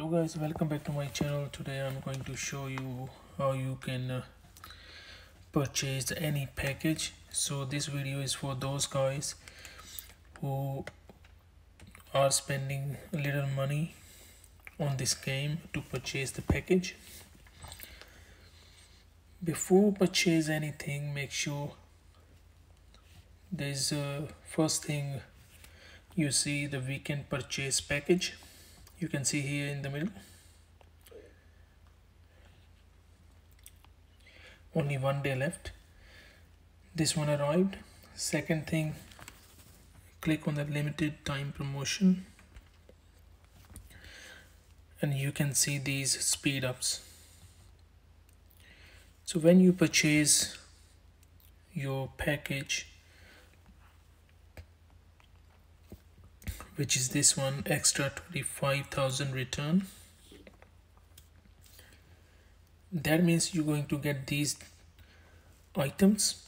hello guys welcome back to my channel. Today i'm going to show you how you can uh, purchase any package. So this video is for those guys who are spending a little money on this game to purchase the package. Before purchase anything make sure there's a first thing you see the weekend purchase package you can see here in the middle. Only one day left. This one arrived. Second thing click on the limited time promotion. And you can see these speed ups. So when you purchase your package which is this one extra 25,000 return. That means you're going to get these items.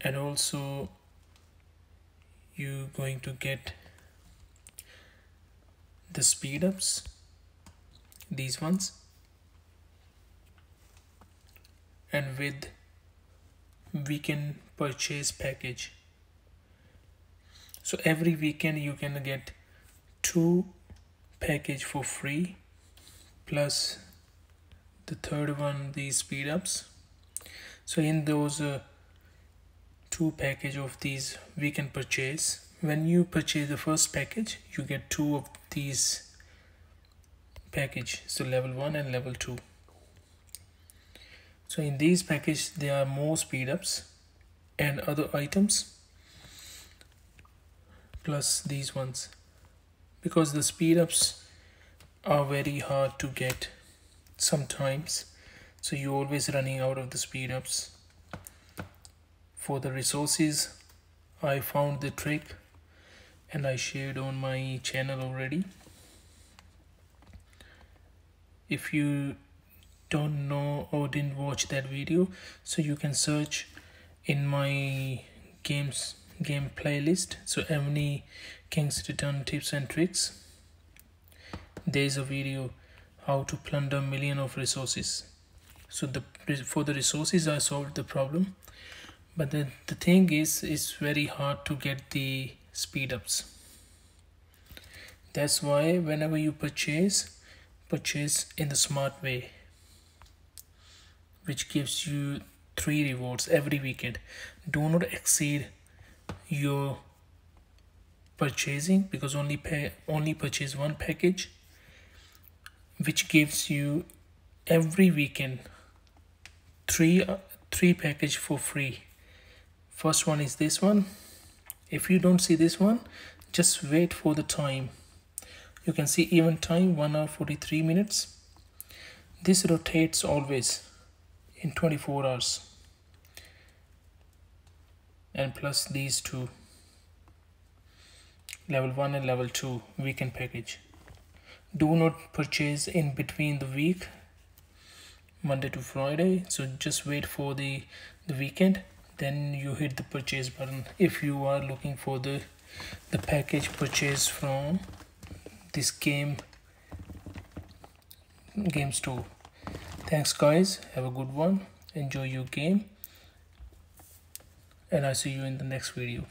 And also you're going to get the speed ups these ones. And with weekend purchase package so every weekend you can get two package for free plus the third one these speed ups. So in those uh, two package of these we can purchase when you purchase the first package you get two of these package. So level 1 and level 2 so in these package there are more speed ups and other items plus these ones. Because the speed ups are very hard to get sometimes. So you're always running out of the speed ups for the resources I found the trick and I shared on my channel already. If you don't know or didn't watch that video so you can search in my games game playlist. So Evony Kings Return tips and tricks. There's a video how to plunder million of resources. So the for the resources i solved the problem. But the, the thing is it's very hard to get the speed ups that's why whenever you purchase purchase in the smart way which gives you three rewards every weekend. Do not exceed your purchasing because only pay only purchase one package which gives you every weekend three uh, three package for free. First one is this one. If you don't see this one just wait for the time. You can see even time 1 hour 43 minutes. This rotates always in 24 hours and plus these two. Level 1 and level 2 weekend package. Do not purchase in between the week Monday to Friday. So just wait for the the weekend. Then you hit the purchase button if you are looking for the the package purchase from this game game store. Thanks guys. Have a good one. Enjoy your game and I see you in the next video